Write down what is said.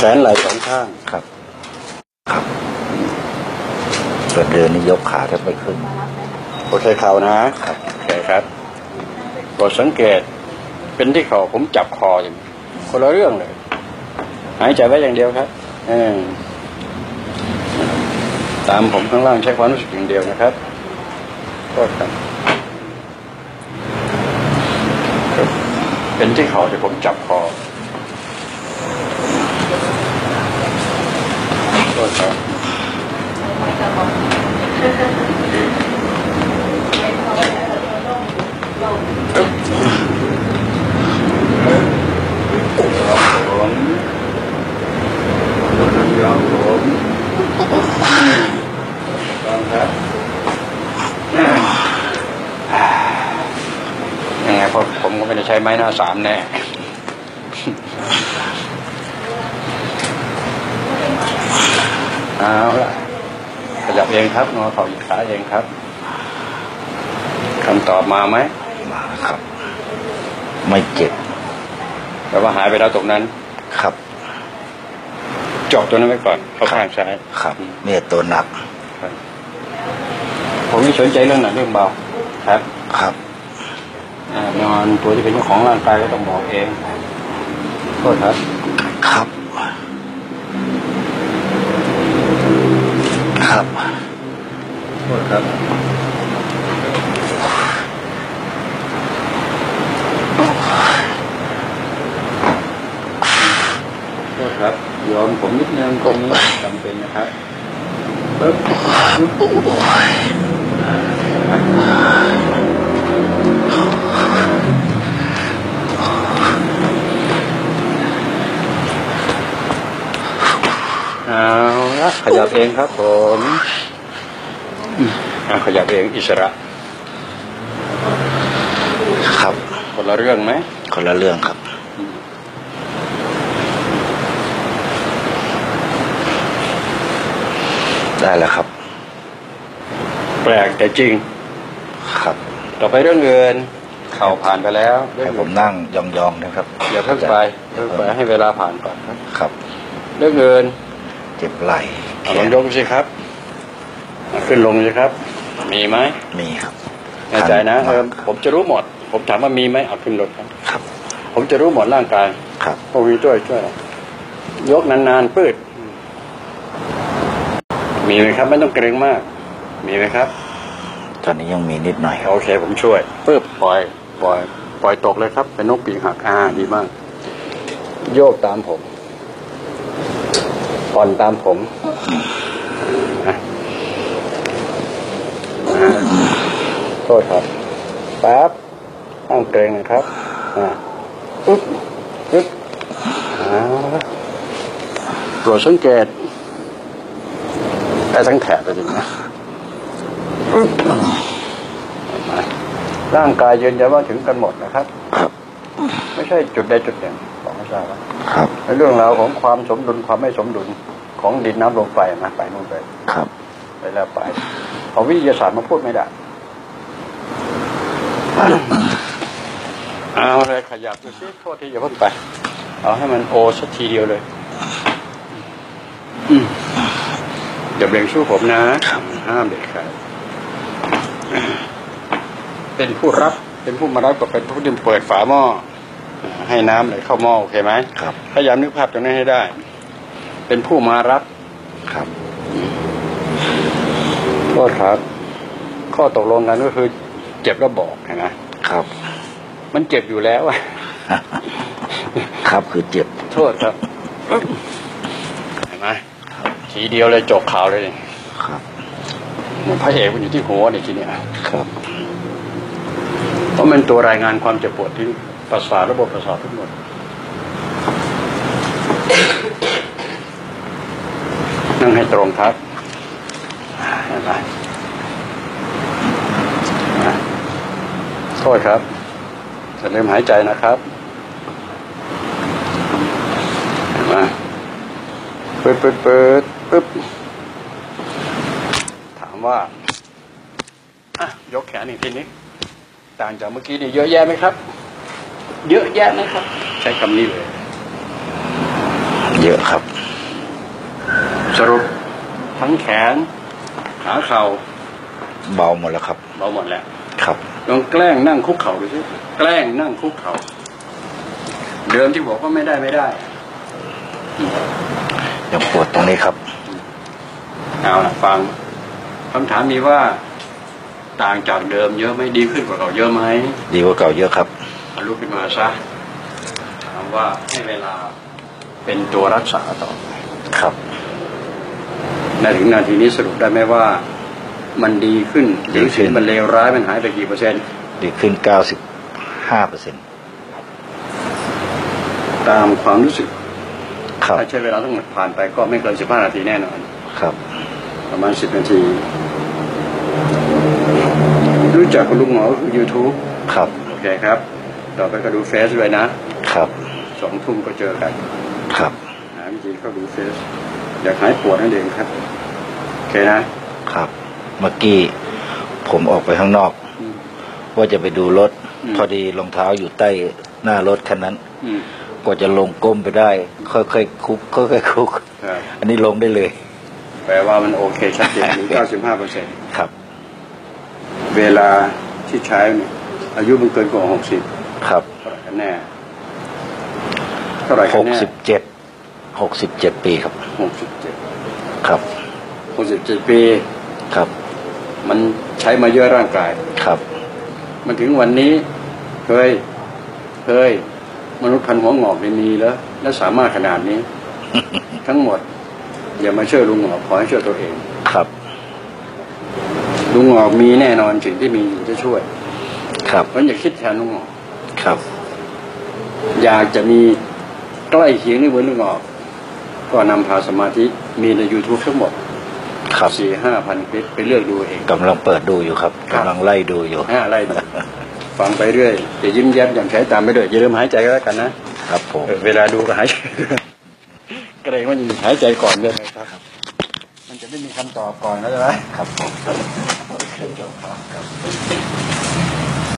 แขนไหล่สองข้างครับ ครับส่วนเดินนี่ยกขาแทบไม่ขึ้นโอเคเข่านะครับโอเคครับโปรดสังเกตเป็นที่เข่าผมจับคออยู่คนละเรื่องเลยหายใจไว้อย่างเดียวครับเออตามผมข้างล่างใช้ความรู้สึกอย่างเดียวนะครับโทษครับครับเป็นที่เข่าที่ผมจับคอ ทษครับผมยอมผมต้องครับยังไงเพราะผมก็ไม่ได้ใช้ไม้หน้าสามแน่ เอาละขยับเองครับงอเข่าหยิกขาเองครับคำตอบมาไหมมาครับ ไม่เจ็บแปลว่าหายไปแล้วตรงนั้น ครับจบตัวนั้นไว้ก่อนเข้าข้างซ้ายครับเนี่ยตัวหนักครับผมไม่สนใจเรื่องหนักเรื่องเบาครับครับอ่านอนตัวที่เป็นเจ้าของร่างกายก็ต้องบอกเองโทษครับ ครับ ครับโทษครับโทษครับยอมผมนิดนึงตรงนี้จำเป็นนะครับปึ๊บปึ๊บเอา ละขยับเองครับผมอืมอะขยับเองอิสระ ครับ คนละเรื่องไหมคนละเรื่องครับได้แล้วครับ แปลกแต่จริง ครับ ต่อไปเรื่องเงินเข่าผ่านไปแล้วเรื่ให้องผมนั่งยองๆนะครับอย่าเพิ่งไปเพิ่งไปให้เวลาผ่านก่อนครับครับเรื่องเงิน เจ็บไหล่แขเอาลอนงยกสิครับเอาขึ้นลงสิครับ มีไหมมีครับแน่ใจนะเออครับผมจะรู้หมด ผมถามว่ามีไหมเอาขึ้นรถครับ ครับ ผมจะรู้หมดร่างกายครับพวกนี้ช่วยช่วยยกนานๆปืด มีไหมครับ ไม่ต้องเกรงมาก มีไหมครับ ตอนนี้ยังมีนิดหน่อยครับโอเค ผมช่วยปึ๊บปล่อย ปล่อย ปล่อยตกเลยครับ เป็นนกปีกหักอ่าดีมาก โยกตามผม ผ่อนตามผมอะอ่าโทษครับแป๊บห้ามเกรงนะครับอ่าปึ๊บปึ๊บอ่าตรวจสังเกตได้ทั้งแถบเลยนะปึ๊บร่างกายยืนยันว่าถึงกันหมดนะครับครับไม่ใช่จุดใดจุดหนึ่งบอกให้ ทราบว่าครับในเรื่องราวของความสมดุลความไม่สมดุลของดินน้ำลมไฟนะไปนู่นไปครับ ไปแล้วไปเอาวิทยาศาสตร์มาพูดไม่ได้เอาเลยขยับดูซิโทษที่อย่าเพิ่งไป เอาให้มันโอสักทีเดียวเลยอืมอย่าเบ่งสู้ผมนะห้ามเด็ดขาดเป็นผู้รับเป็นผู้มารับก็เป็นผู้ที่เปิดฝาหม้อ ให้น้ำไหลเข้าหม้อโอเคไหมครับ พยายามนึกภาพตรงนั้นให้ได้ เป็นผู้มารับครับโทษครับ ข้อตกลงกันก็คือ เจ็บแล้วบอกเห็นไหมครับ มันเจ็บอยู่แล้วอะครับคือเจ็บ โทษครับเห็นไหมทีเดียวเลยจบข่าวเลยนี่ครับพระเอกมันอยู่ที่หัวนี่ทีเนี้ยครับ เพราะมันตัวรายงานความเจ็บปวดที่ ประสาทระบบประสาททั้งหมดนั่งให้ตรงครับเห็นไหมโทษครับจะเริ่มหายใจนะครับเห็นไหมเปิดเปิดเปิดปึ๊บถามว่าอะยกแขนอีกทีนี้ ต่างจากเมื่อกี้นี่เยอะแยะไหมครับ เยอะแยะไหมครับ ใช้คำนี้เลย เยอะครับ สรุปทั้งแขนขาเข่าเบาหมดแล้วครับ เบาหมดแล้ว ครับลองแกล้งนั่งคุกเข่าดูสิแกล้งนั่งคุกเข่าเดิมที่บอกว่าไม่ได้ไม่ได้ยังปวดตรงนี้ครับ เอาล่ะฟังคำถามมีว่าต่างจากเดิมเยอะไหมดีขึ้นกว่าเก่าเยอะไหมดีกว่าเก่าเยอะครับเอา ลุกขึ้นมาซะถามว่าให้เวลาเป็นตัวรักษาต่อครับในถึงนาทีนี้สรุปได้ไหมว่ามันดีขึ้นหรือดีขึ้สิ่งนมันเลวร้ายมันหายไปกี่เปอร์เซ็นต์ดีขึ้นเก้าสิบห้าเปอร์เซ็นต์ตามความรู้สึกครับถ้าใช้เวลาทั้งหมดผ่านไปก็ไม่เกินสิบห้านาทีแน่นอน ครับ ประมาณสิบนาที รู้จักคุณลุงหมอยูทูบครับ โอเคครับ ต่อไปก็ดูเฟซด้วยนะ ครับสองทุ่มก็เจอกัน ครับหาวิธีเข้าดูเฟซอยากหายปวดนั่นเองครับโอเคนะครับ เมื่อกี้ผมออกไปข้างนอก อืม ว่าจะไปดูรถ อืม พอดีรองเท้าอยู่ใต้หน้ารถคันนั้น อืมกว่าจะลงก้มไปได้ ค่อยๆคุกค่อยๆคุก ครับอันนี้ลงได้เลย แปลว่ามันโอเคชัดเจนมีเก้าสิบห้าเปอร์เซ็นต์ครับ เวลาที่ใช้เนี่ยอายุมันเกินกว่าหกสิบ ครับเท่าไหร่กันแน่เท่าไหร่หกันกแน่สิบเจ็ดหกสิบเจ็ดปีครับ หกสิบเจ็ดครับหกสิบเจ็ดปี ครับมันใช้มาเยอะร่างกาย ครับมันถึงวันนี้ เคย เคย มนุษย์พันหัวงอกไม่มีแล้ว และสามารถขนาดนี้ ทั้งหมด อย่ามาเชื่อลุงหงอกขอให้เชื่อตัวเอง ครับลุงหงอกมีแน่นอนสิ่งที่มีอยู่จะช่วยครับ เพราะอย่าคิดแทนลุงหงอก ครับ อยากจะมีใกล้เคียงนี่เหมือนลุงหงอก ก็นำพาสมาธิมีใน YouTube ทั้งหมดครับสี่ห้าพันคลิปไปเลือกดูเองกำลังเปิดดูอยู่ครับครับกำลังไล่ดูอยู่ห้าไร่ดูฟังไปเรื่อยจะยิ้มแย้มแจ่มใสตามไปด้วยอย่าลืมหายใจก็แล้วกันนะครับผมเออเวลาดูก็หายใจเกรงว่าจะหายใจก่อนเลยนะครับ มันจะไม่มีคำตอบก่อนนะใช่ไหมครับผม